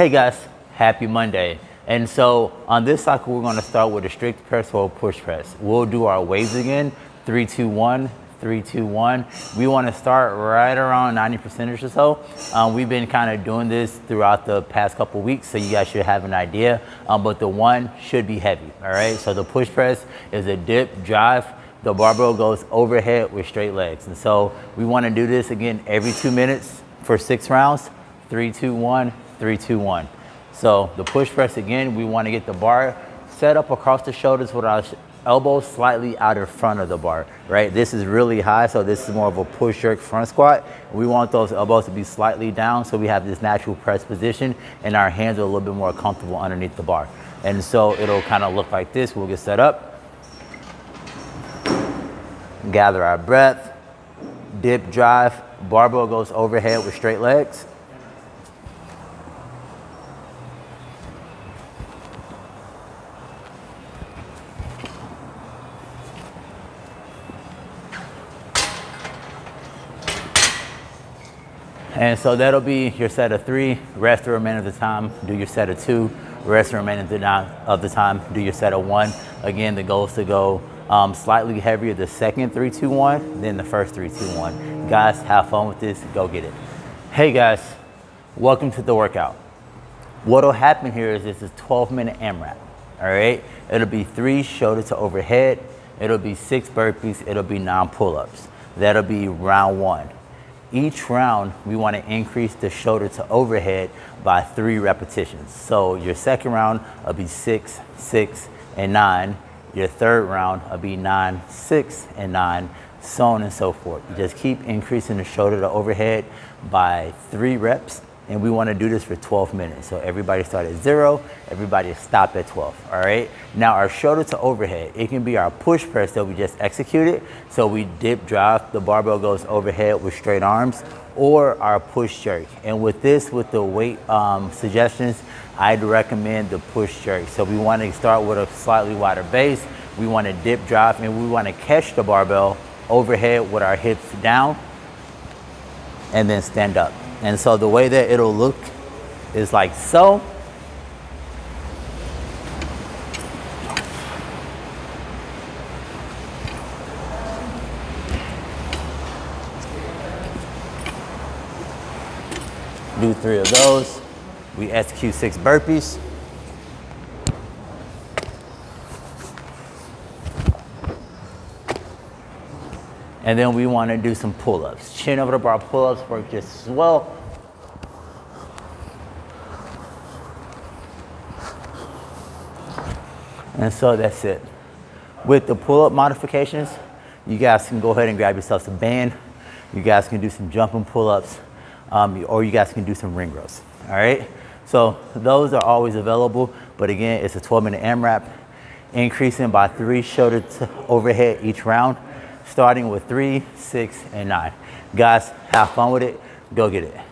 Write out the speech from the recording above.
Hey guys, happy Monday. And so on this cycle, we're gonna start with a strict press or push press. We'll do our waves again, three, two, one, three, two, one. We wanna start right around 90% or so. Um, we've been kind of doing this throughout the past couple weeks, so you guys should have an idea. Um, but the one should be heavy, all right? So the push press is a dip, drive, the barbell goes overhead with straight legs. And so we wanna do this again every two minutes for six rounds, three, two, one, three, two, one. So the push press again, we want to get the bar set up across the shoulders with our elbows slightly out in front of the bar, right? This is really high, so this is more of a push jerk front squat. We want those elbows to be slightly down so we have this natural press position and our hands are a little bit more comfortable underneath the bar. And so it'll kind of look like this. We'll get set up. Gather our breath, dip, drive, barbell goes overhead with straight legs. And so that'll be your set of three, rest the remainder of the time, do your set of two, rest the remainder of the time, do your set of one. Again, the goal is to go um, slightly heavier the second three, two, one, than the first three, two, one. Guys, have fun with this, go get it. Hey guys, welcome to the workout. What'll happen here is this is 12 minute AMRAP, all right? It'll be three shoulder to overhead, it'll be six burpees, it'll be nine pull-ups. That'll be round one. Each round, we want to increase the shoulder to overhead by three repetitions. So your second round will be six, six, and nine. Your third round will be nine, six, and nine, so on and so forth. You just keep increasing the shoulder to overhead by three reps and we want to do this for 12 minutes. So everybody start at zero, everybody stop at 12, all right? Now our shoulder to overhead, it can be our push press that we just executed. So we dip, drop, the barbell goes overhead with straight arms, or our push jerk. And with this, with the weight um, suggestions, I'd recommend the push jerk. So we want to start with a slightly wider base. We want to dip, drop, and we want to catch the barbell overhead with our hips down and then stand up. And so the way that it'll look is like so. Do three of those. We execute six burpees. And then we want to do some pull-ups. Chin over the bar pull-ups work just as well. And so that's it. With the pull-up modifications, you guys can go ahead and grab yourself some band. You guys can do some jumping pull-ups, um, or you guys can do some ring rows, all right? So those are always available, but again, it's a 12 minute AMRAP, increasing by three shoulder to overhead each round starting with three, six, and nine. Guys, have fun with it. Go get it.